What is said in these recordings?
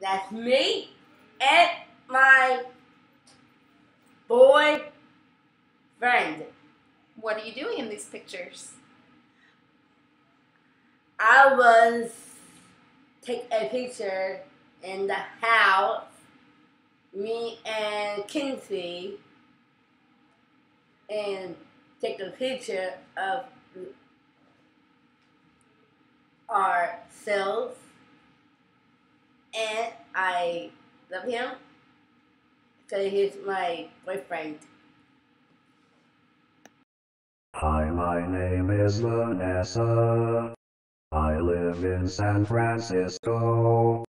That's me and my boy friend. What are you doing in these pictures? I was take a picture in the house. Me and Kinsey and take a picture of ourselves I love him because he's my boyfriend. Hi, my name is Vanessa. I live in San Francisco.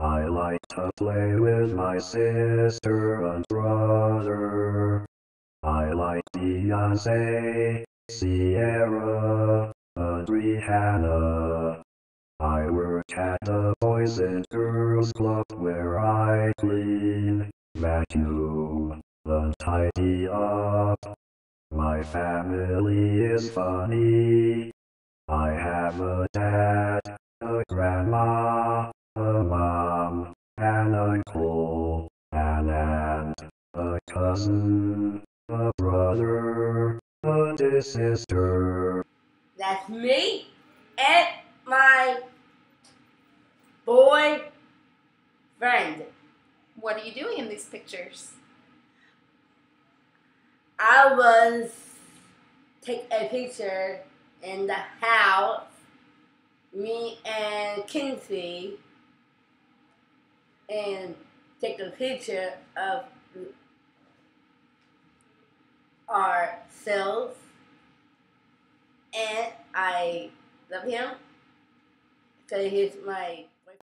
I like to play with my sister and brother. I like Beyonce, Ciara, and Rihanna. I work at the Boys and Girls Club where I clean, vacuum, and tidy up. My family is funny. I have a dad, a grandma, a mom, an uncle, an aunt, a cousin, a brother, a sister. That's me and my boy friend. What are you doing in these pictures? I was take a picture in the house. Me and Kinsey and take a picture of ourselves and I love him because he's my